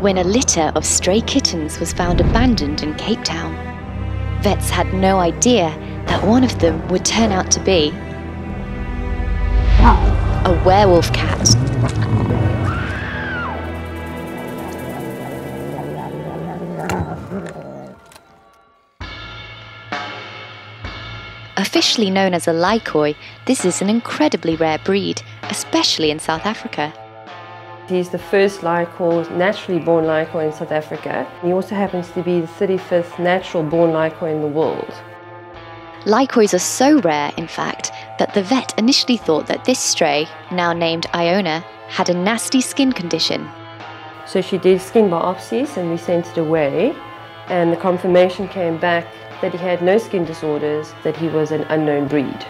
when a litter of stray kittens was found abandoned in Cape Town. Vets had no idea that one of them would turn out to be a werewolf cat. Officially known as a Lykoi, this is an incredibly rare breed, especially in South Africa. He's the first Lykoi, naturally born Lykoi in South Africa. He also happens to be the 35th natural born Lykoi in the world. Lykois are so rare, in fact, that the vet initially thought that this stray, now named Iona, had a nasty skin condition. So she did skin biopsies and we sent it away and the confirmation came back that he had no skin disorders, that he was an unknown breed.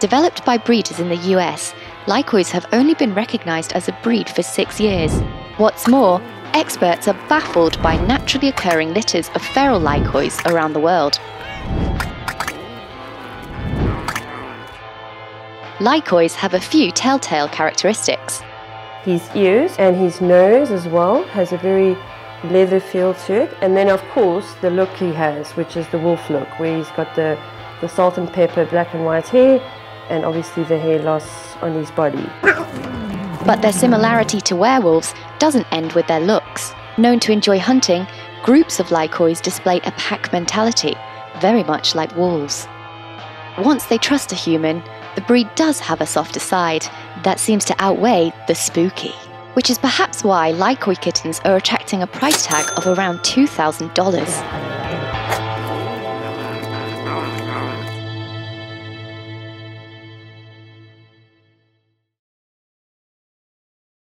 Developed by breeders in the US, Lykois have only been recognised as a breed for six years. What's more, experts are baffled by naturally occurring litters of feral Lykois around the world. Lykois have a few telltale characteristics. His ears and his nose as well has a very leather feel to it. And then of course the look he has, which is the wolf look, where he's got the, the salt and pepper black and white hair and obviously the hair loss on his body. But their similarity to werewolves doesn't end with their looks. Known to enjoy hunting, groups of Lykois display a pack mentality, very much like wolves. Once they trust a human, the breed does have a softer side that seems to outweigh the spooky. Which is perhaps why Lykoi kittens are attracting a price tag of around $2,000.